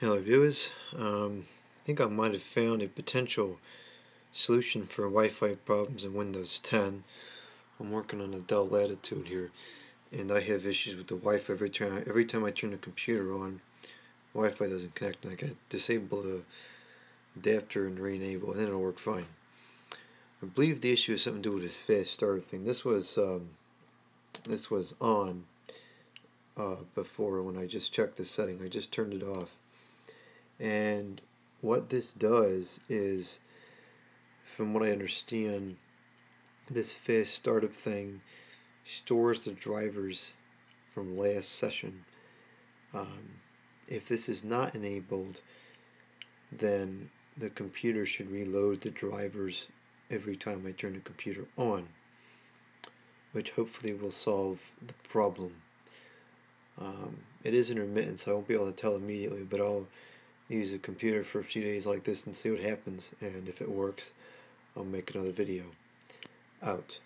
Hello viewers, um, I think I might have found a potential solution for Wi-Fi problems in Windows 10. I'm working on a Dell Latitude here and I have issues with the Wi-Fi every time, every time I turn the computer on Wi-Fi doesn't connect and I can disable the adapter and re-enable and then it'll work fine. I believe the issue has something to do with this fast startup thing. This was um, this was on uh, before when I just checked the setting. I just turned it off and what this does is, from what I understand, this fast startup thing stores the drivers from last session. Um, if this is not enabled, then the computer should reload the drivers every time I turn the computer on, which hopefully will solve the problem. Um, it is intermittent, so I won't be able to tell immediately, but I'll use the computer for a few days like this and see what happens. And if it works I'll make another video out